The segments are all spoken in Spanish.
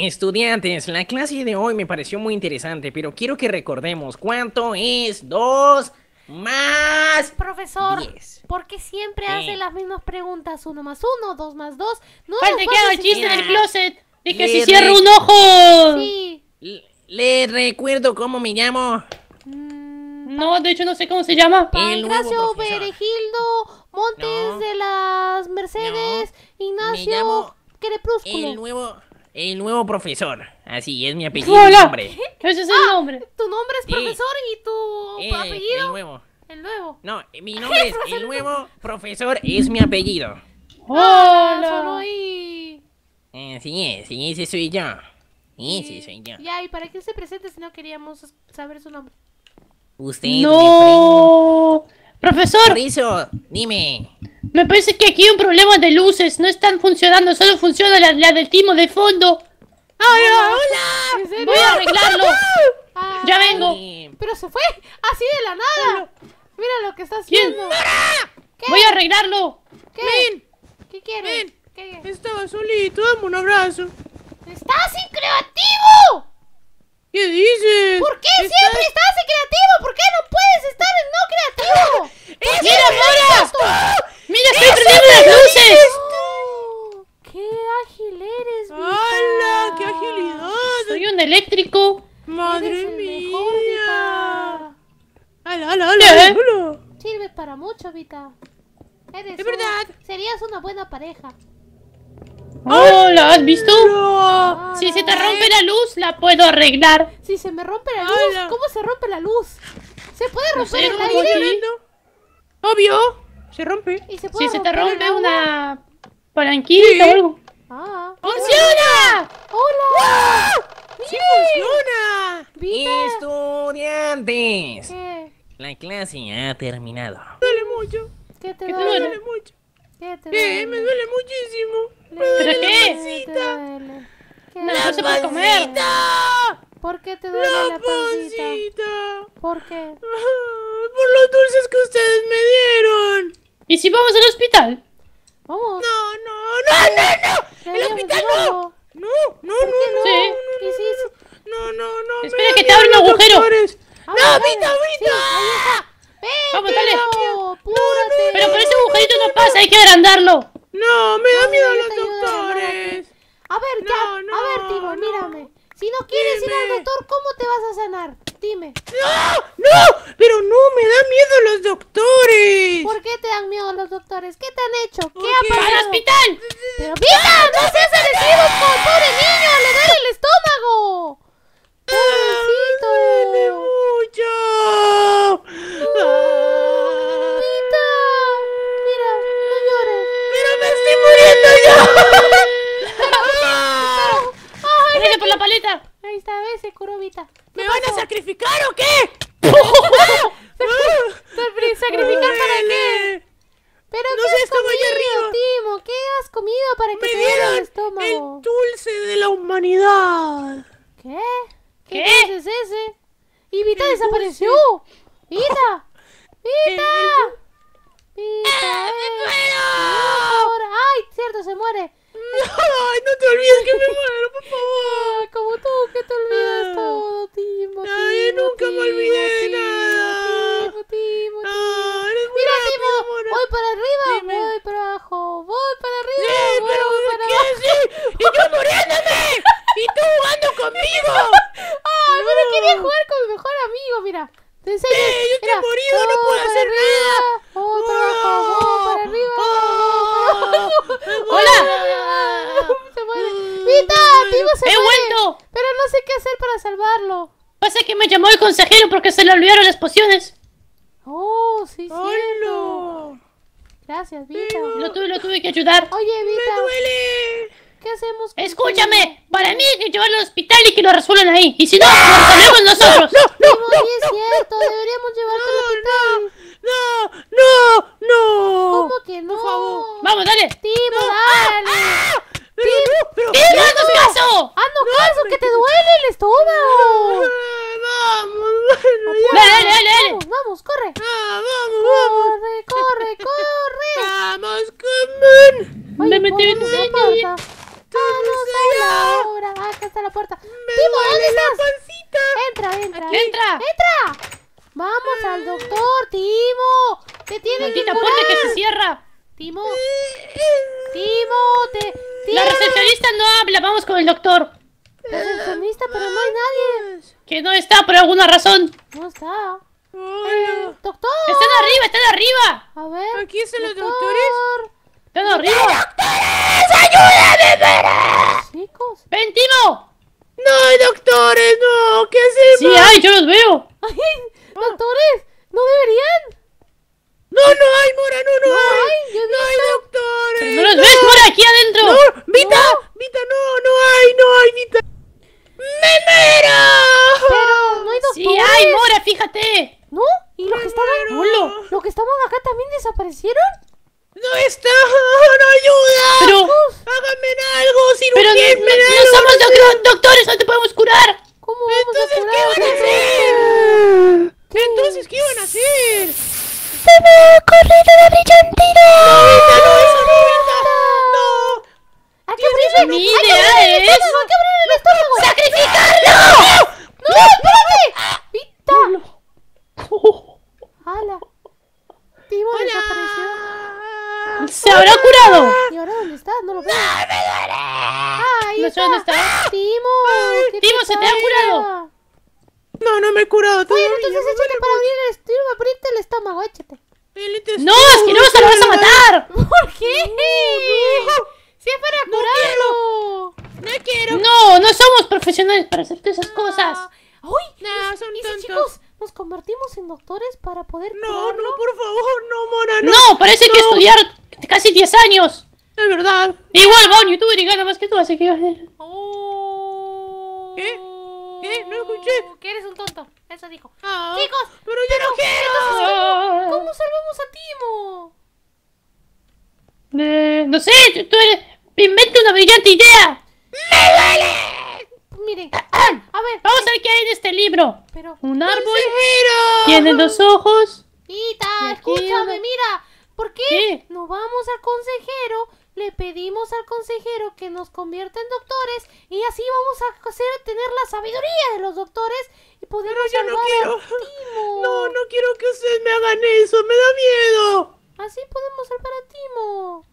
Estudiantes, la clase de hoy me pareció muy interesante, pero quiero que recordemos cuánto es 2 más Profesor, 10. ¿por qué siempre ¿Qué? hace las mismas preguntas? ¿Uno más uno, dos más dos? No Falta que haga el chiste enseñar. del closet. De que si cierra re- un ojo. Sí. Le recuerdo cómo me llamo. Mm, No, de hecho no sé cómo se llama. El profesor. Beregildo Montes No. de las Mercedes Ignacio llamo Crepúsculo. El nuevo, el nuevo profesor. Así es mi apellido y Hola. nombre. Ese es el nombre. Tu nombre es Sí. profesor y tu Eh, el apellido nuevo. el nuevo. No, mi nombre es el nuevo profesor, es mi apellido. Ah, Hola. Así ahí. es, sí, ese soy yo. Ese soy yo. Ya, ¿y para qué se presente si no queríamos saber su nombre? Usted me No. Profesor, Por eso, dime. Me parece que aquí hay un problema de luces. No están funcionando, solo funciona la, la del timo de fondo. ¡Hola, hola! Voy a arreglarlo. Ya vengo. Pero se fue así de la nada. Mira lo que está haciendo. ¿Qué? Voy a arreglarlo. ¿Qué? ¿Qué quieres? ¿Qué? Estaba solito, dame un abrazo. ¡Estás increativo! ¿Qué dices? ¿Por qué siempre estás increativo? ¿Por qué no puedes estar en no creativo? ¡Mira, Mora! ¡Mira, estoy prendiendo las luces! Oh, ¡Qué ágil eres, Vita! ¡Hala! ¡Qué agilidad! Soy un eléctrico. ¡Madre Eres el mía! ¡Hala, hala, hala! Hala! Sirves para mucho, Vita. Eres Es un- verdad. Serías una buena pareja. Hola, ¿has visto? ¡No! Si se te rompe la luz, la puedo arreglar. Si se me rompe la luz. ¿cómo se rompe la luz? ¿Se puede No romper sé, el ¿cómo aire? ¡Obvio! Se rompe. ¿Y se puede Si se te rompe una palanquita Sí. o algo. Ah. ¡Funciona! ¡Hola! ¡Sí funciona! Vita. Estudiantes. ¿Qué? La clase ha terminado. Duele mucho. ¿Qué te ¿Qué te Me duele? duele mucho. ¿Qué te Eh, me duele muchísimo. ¿Pero qué? ¿Qué te duele? ¿Qué? No, no se puede comer. ¿Por qué te duele la, ¡La pancita? pancita! ¿Por qué? Ah, Por los dulces que ustedes me dieron. ¿Y si vamos al hospital? Vamos. No, no, no, no, no. ¡El hospital no! No, no, no, no. Sí. ¿Y si- No, no, no. Espera que te abra un agujero. Ah, ¡No, está. ¡Ven, Vamos, dale. Pero por ese agujerito no pasa, hay que agrandarlo. No, me da No, miedo los doctores. A ver, ya. No, no, a ver, Timo, no. mírame. Si no quieres ir al doctor, ¿cómo te vas a sanar? Dime. ¡No! ¡No! Pero no, me da miedo los doctores. ¿Por qué te dan miedo los doctores? ¿Qué te han hecho? ¿Qué ha ¡Al pasado? hospital! Pero Vita, no seas agresivo con pobre niño, le duele el estómago. ¡Ah, duele Pobrecito. mucho! Ah, Vita, mira, no llores. ¡Pero me estoy muriendo yo! Ay, ¡Dale por la paleta! ahí está, ¿ves? Se curó Vita. ¿Me van a sacrificar o qué? Sacri- ¿Sacrificar para qué? ¿Pero No qué sé, has comido, arriba. Timo? ¿Qué has comido para que Me te el dieron el estómago? dulce de la humanidad. ¿Qué? ¿Qué, ¿Qué? dulce es ese? Y Vita El desapareció. Vita. Vita. El- Vita. ¡Me ven. muero! Ay, cierto, se muere. Ay, no te olvides que me muero, por favor. Ay, como tú, que te olvidas todo, Timo. Ay, Timo, nunca me olvidé de Timo, nada. Timo, Timo, Timo. Ah, eres muy Mira, rápido, Timo, mona. voy para arriba, Dime. voy para abajo, voy para arriba, Sí, voy pero para ¿qué abajo. así? ¡Y yo muriéndome! ¡Y tú jugando conmigo! Ay, pero quería jugar con mi mejor amigo, mira. Te estoy mira. morido, no puedo hacer arriba, nada. Voy para abajo, voy para arriba. Me ¡Hola! Se muere. Vita, Timo se ¡He vuelto! Pero no sé qué hacer para salvarlo. Pasa que me llamó el consejero porque se le olvidaron las pociones. Oh, sí, cierto. ¡Hola! Gracias, Vita. Lo tuve, lo tuve que ayudar. Oye, ¡Me Vita, duele! ¿qué hacemos? Escúchame, para mí hay que llevarlo al hospital y que lo resuelvan ahí. Y si no, lo resolvemos nosotros. Timo? Timo, sí es cierto, deberíamos llevarte al hospital. ¡No! ¡No! ¡No! ¿Cómo que no? Por favor. Vamos, dale. Timo, dale. ¡Pero no! ¡Pero ¡Sí, no hagas caso! ¡Haznos caso, que te duele el estómago! Ah, ¡Vamos! Bueno, ya. Dale, dale, dale. Vamos, vamos, corre. Ah, ¡Vamos, vamos! Corre, corre, corre. ¡Vamos, come on! Oye, vete, la vete. pauta. Vamos. Ah, acá está la puerta. Me Timo, ¿dónde duele la estás? pancita. Entra, entra. Entra. ¡Entra! Vamos al doctor, Timo. Te tienen Maldita que puerta que curar. se cierra. Timo, Timo, te... La Timo. recepcionista no habla, vamos con el doctor. Recepcionista, pero no hay nadie. Que no está por alguna razón. No está. Hola. Doctor. Están arriba, están arriba. A ver. Aquí están los doctor. doctores. Están arriba. Chicos. Ven, Timo. No hay doctores, no. ¿Qué hacemos? Sí hay, yo los veo. Ay, doctores, ¿no deberían? No, no hay, Mora, no, no, No hay. hay, yo no hay doctores. ¿No los ves por aquí adentro? No, Vita, Vita, no, no hay, no hay, Vita. ¡Me muero! Pero no hay doctores. Sí hay, Mora, fíjate. ¿No? ¿Y los que estaban... ¿Los que estaban acá también desaparecieron? No está, no ayuda. Pero, Háganme algo, pero no, no- no somos doc- doctores, no te podemos curar. ¿Cómo vamos Entonces, a ¿qué curar van a hacer? Entonces, ¿qué iban a hacer? ¡Se me ha corrido la brillantina! Vita, no, eso no. No. ¡Hay que abrirle el es- estómago! ¡Hay que abrirle el estómago! ¡Sacrificarlo! ¡No, espérate! ¡Vita! ¡Hala! Timo desapareció. ¿Se habrá curado? ¿Y ahora dónde está? No lo veo. ¡Ahí No sé dónde está. ¡Timo! ¿qué Timo, se te ha pasa? curado. No, no me he curado todavía. Bueno, entonces me échate duele para abrir el estómago, abrirte intestino. No, asquerosa, lo vas a matar. ¿Por qué? Si es para curarlo. No quiero. No, no somos profesionales para hacerte esas cosas. ¡Uy! No, son ¿Y si, chicos, nos convertimos en doctores para poder No, curarlo? no, por favor, no, Mora, no. No, parece que estudiar casi 10 años. Es verdad. Igual va a un youtuber y gana más que tú, así que... Oh. ¿Qué? ¿Qué? No escuché. Que eres un tonto. Eso dijo. Ah, Chicos, pero yo no quiero. ¿cómo salvamos a Timo? Eh, no sé, tú- tú eres... Inventa una brillante idea. Miren, a ver, Vamos a ver qué hay en este libro. pero... Un árbol Consejero. tiene dos ojos. Tita, escúchame, una- mira. ¿Por qué, ¿Qué? no vamos al consejero? Le pedimos al consejero que nos convierta en doctores y así vamos a hacer tener la sabiduría de los doctores y podemos Pero yo no salvar quiero. a Timo. No, no quiero que ustedes me hagan eso. Me da miedo. Así podemos salvar a Timo.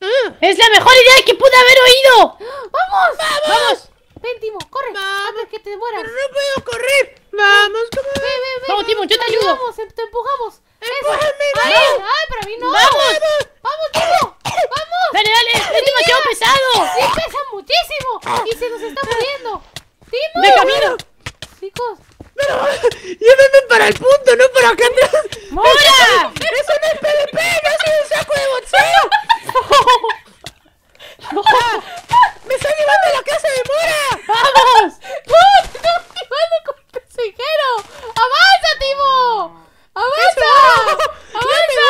Ah, Es la mejor idea que pude haber oído. ¡Vamos! Vamos. Ven, Timo, corre. Vamos. Antes que te mueras. pero no puedo correr. Vamos, ¿cómo? Ven, ven, ven. Vamos, Timo, yo te ayudo. Vamos, te empujamos. ¡Ay, vamos. ay, para mí no! Vamos. ¡Vamos, Timo! ¡Vamos! Dale, dale, es demasiado pesado. ¡Sí, pesa muchísimo! ¡Y se nos está muriendo! ¡Timo! De camino. Chicos, Pero llévenme para el punto, no para acá atrás. ¡Mora! Eso no es PvP, no es un saco de boxeo. ¡Me está llevando a la casa de Mora! ¡Vamos! ¡No! ¡Te estamos llevando con el consejero! ¡Avanza, Timo! ¡Avanza! ¡Avanza!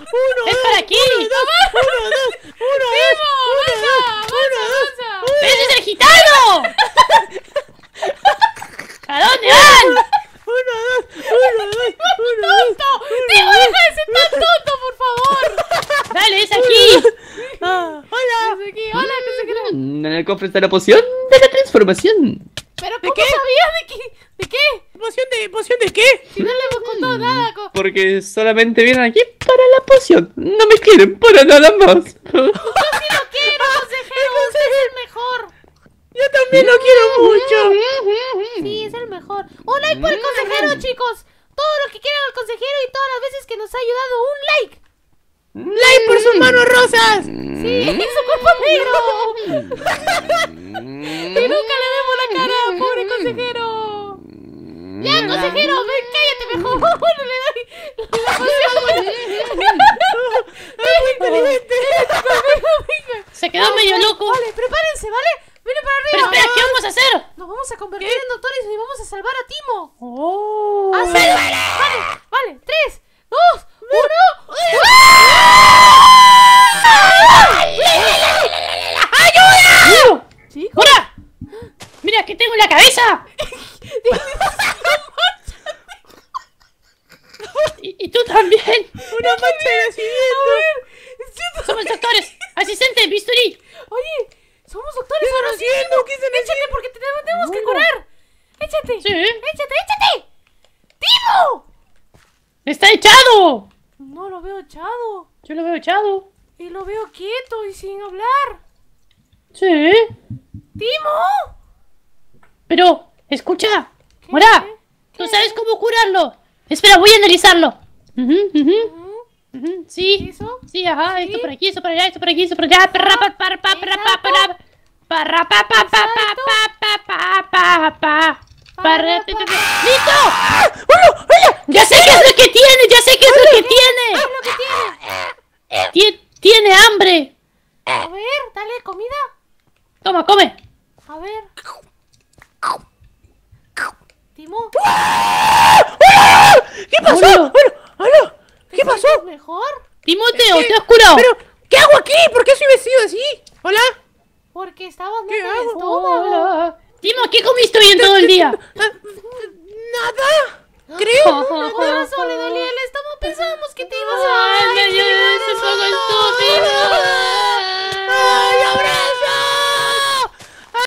Uno, ¡Es dos, para aquí! uno, dos, uno, dos, uno, dos, avanza, uno, dos, avanza. uno, ¡Ese es el gitano! ¿A dónde van? uno, dos, uno, dos, uno, dos. ¡Timo, deja de ser tan tonto, por favor! Dale, es aquí. Ah, hola. Desde aquí. ¡Hola! En el cofre está la poción de la transformación. ¿Pero cómo sabías de qué? ¿De qué? ¿Poción de, poción de qué? Si no le hemos contado nada. co- Porque solamente vienen aquí para la poción. No me quieren para nada más. Yo sí lo quiero, consejero. Usted es el mejor. Yo también lo quiero mucho. Sí, es el mejor. Un like por el consejero, chicos. Todo lo que quieran al consejero y todas las veces que nos ha ayudado. Un like. Like por sus manos rosas. Sí, su cuerpo negro. y nunca le vemos la cara, pobre consejero. Ya, consejero, ven, cállate mejor. No le doy la poción. Es. Se quedó medio loco. Vale, prepárense, ¿vale? Viene para Pero arriba. espera, ¿qué vamos a hacer? Nos vamos a convertir en doctores y vamos a salvar a Timo. Oh. ¡Ah! Vale, vale. Tres, dos, uno. ¡Ayuda! ¡Mora! ¡Mira, que tengo en la cabeza! Y, y tú también. Una mancha de nacimiento. Somos doctores. Asistente, bisturí. Oye, somos doctores ahora sí. Échate porque te tenemos que curar. Échate. Sí. Échate, échate. ¡Timo! Está echado. No lo veo echado. Yo lo veo echado. Y lo veo quieto y sin hablar. Sí. ¡Timo! Pero, escucha. ¿Qué? Mora, ¿Qué? ¿tú sabes cómo curarlo? Espera, voy a analizarlo. Ujú, ujú, Ujú. ujú, Sí. ¿Eso? Sí, ajá, ¿Sí? esto por aquí, esto por allá, esto por aquí, esto por allá. Parra, pa, pa, pa, parra, pa, pa, pa, pa, pa, pa, pa, pa. Pa, pa, pa. ¡Listo! Ya sé qué es lo que tiene, ya Timoteo, ¿Qué? te has curado. Pero, ¿qué hago aquí? ¿Por qué soy vestido así? ¿Hola? Porque estabas ¿Qué hago? Hola. Timo, ¿qué comiste hoy en todo el día? Nada. Creo. No, corazón le dolía el estómago. Pensábamos que te ibas a... ¡Ay, me dio ese poco estúpido! ¡Ay, ahora!